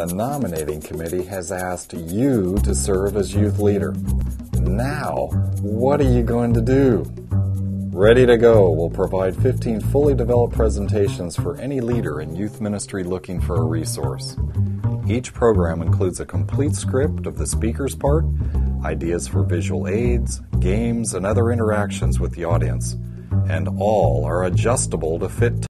the nominating committee has asked you to serve as youth leader. Now, what are you going to do? Ready to Go will provide 15 fully developed presentations for any leader in youth ministry looking for a resource. Each program includes a complete script of the speaker's part, ideas for visual aids, games, and other interactions with the audience, and all are adjustable to fit